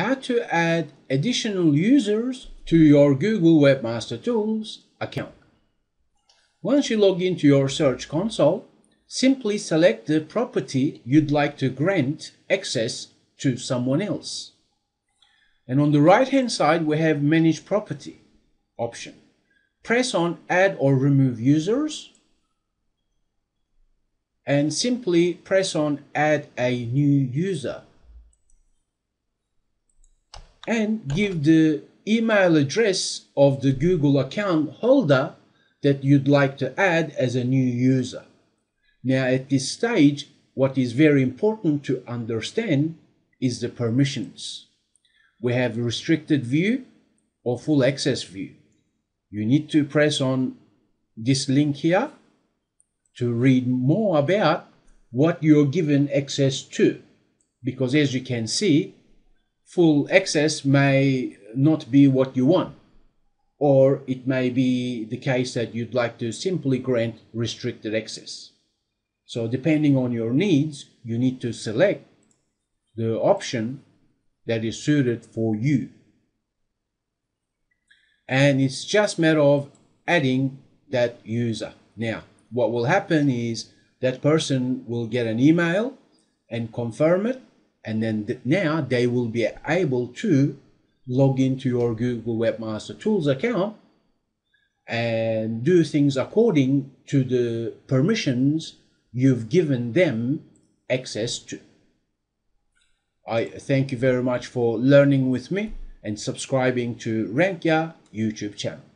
how to add additional users to your Google Webmaster Tools account. Once you log into your Search Console, simply select the property you'd like to grant access to someone else. And on the right hand side, we have Manage Property option. Press on Add or Remove Users and simply press on Add a New User and give the email address of the Google account holder that you'd like to add as a new user. Now at this stage, what is very important to understand is the permissions. We have restricted view or full access view. You need to press on this link here to read more about what you're given access to. Because as you can see, full access may not be what you want. Or it may be the case that you'd like to simply grant restricted access. So depending on your needs, you need to select the option that is suited for you. And it's just a matter of adding that user. Now, what will happen is that person will get an email and confirm it and then th now they will be able to log into your Google Webmaster Tools account and do things according to the permissions you've given them access to. I thank you very much for learning with me and subscribing to RankYa YouTube channel.